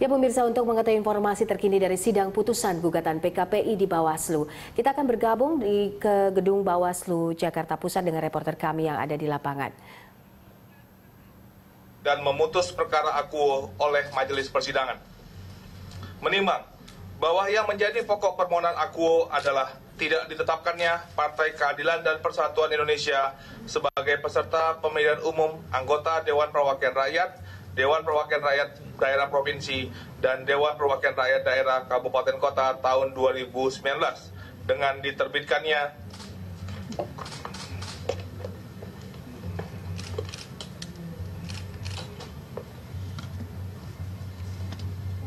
Ya pemirsa untuk mengetahui informasi terkini dari sidang putusan gugatan PKPI di Bawaslu. Kita akan bergabung di ke gedung Bawaslu Jakarta Pusat dengan reporter kami yang ada di lapangan. Dan memutus perkara aku oleh majelis persidangan. Menimbang bahwa yang menjadi pokok permohonan aku adalah tidak ditetapkannya Partai Keadilan dan Persatuan Indonesia sebagai peserta pemilihan umum anggota Dewan Perwakilan Rakyat Dewan Perwakilan Rakyat Daerah Provinsi dan Dewan Perwakilan Rakyat Daerah Kabupaten Kota tahun 2019 dengan diterbitkannya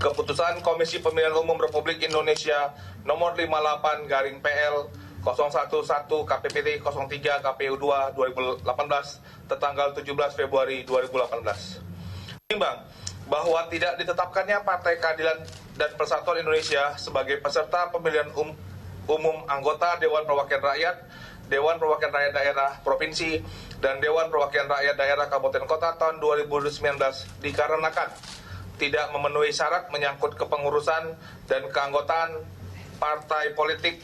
Keputusan Komisi Pemilihan Umum Republik Indonesia nomor 58 garing PL 011 KPPT 03 KPU 2 2018 tertanggal 17 Februari 2018 menimbang bahwa tidak ditetapkannya Partai Keadilan dan Persatuan Indonesia sebagai peserta pemilihan um, umum anggota Dewan Perwakilan Rakyat, Dewan Perwakilan Rakyat Daerah Provinsi, dan Dewan Perwakilan Rakyat Daerah Kabupaten Kota tahun 2019 dikarenakan tidak memenuhi syarat menyangkut kepengurusan dan keanggotaan partai politik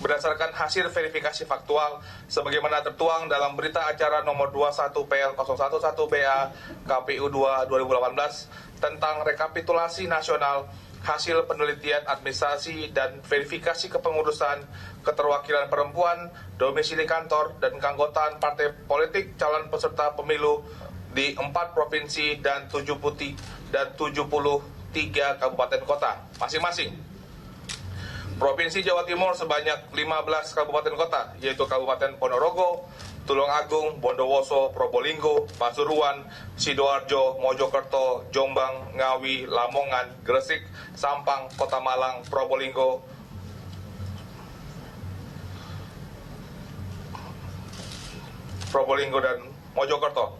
berdasarkan hasil verifikasi faktual sebagaimana tertuang dalam berita acara nomor 21 PL 011 BA KPU 2 2018 tentang rekapitulasi nasional hasil penelitian administrasi dan verifikasi kepengurusan keterwakilan perempuan, domisili kantor, dan keanggotaan partai politik calon peserta pemilu di empat provinsi dan 70 dan 73 kabupaten kota masing-masing. Provinsi Jawa Timur sebanyak 15 kabupaten kota, yaitu Kabupaten Ponorogo, Tulung Agung, Bondowoso, Probolinggo, Pasuruan, Sidoarjo, Mojokerto, Jombang, Ngawi, Lamongan, Gresik, Sampang, Kota Malang, Probolinggo, Probolinggo dan Mojokerto.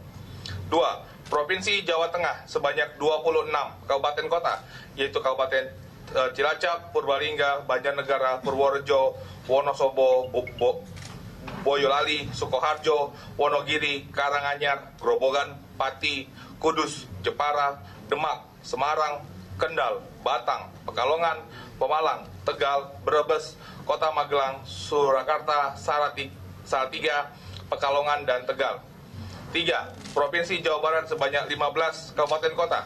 Dua, Provinsi Jawa Tengah sebanyak 26 kabupaten kota, yaitu Kabupaten Cilacap, Purbalingga, Banjarnegara, Purworejo, Wonosobo, Bo Bo Boyolali, Sukoharjo, Wonogiri, Karanganyar, Grobogan, Pati, Kudus, Jepara, Demak, Semarang, Kendal, Batang, Pekalongan, Pemalang, Tegal, Brebes, Kota Magelang, Surakarta, Sarati, Salatiga, Pekalongan, dan Tegal. 3. Provinsi Jawa Barat sebanyak 15 kabupaten kota,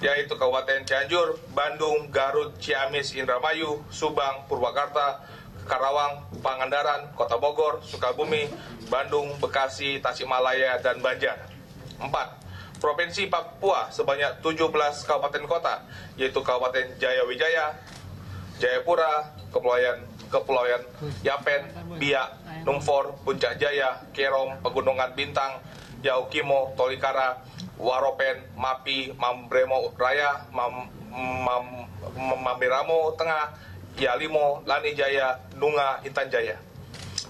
yaitu Kabupaten Cianjur, Bandung, Garut, Ciamis, Indramayu, Subang, Purwakarta, Karawang, Pangandaran, Kota Bogor, Sukabumi, Bandung, Bekasi, Tasikmalaya, dan Banjar. 4. Provinsi Papua sebanyak 17 kabupaten kota, yaitu Kabupaten Jayawijaya, Jayapura, Kepulauan Kepulauan Yapen, Biak, Numfor, Puncak Jaya, Kerom, Pegunungan Bintang, Yaukimo, Tolikara, Waropen, Mapi, Mambremo Raya, Mam, Mam, Tengah, Yalimo, Lani Jaya, Nunga, Intan Jaya.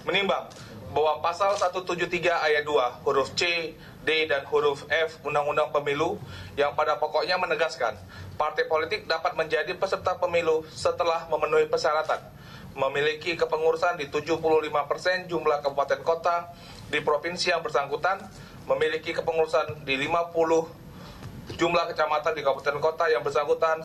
Menimbang bahwa pasal 173 ayat 2 huruf C, D, dan huruf F Undang-Undang Pemilu yang pada pokoknya menegaskan partai politik dapat menjadi peserta pemilu setelah memenuhi persyaratan memiliki kepengurusan di 75% jumlah kabupaten kota di provinsi yang bersangkutan memiliki kepengurusan di 50 jumlah kecamatan di kabupaten kota yang bersangkutan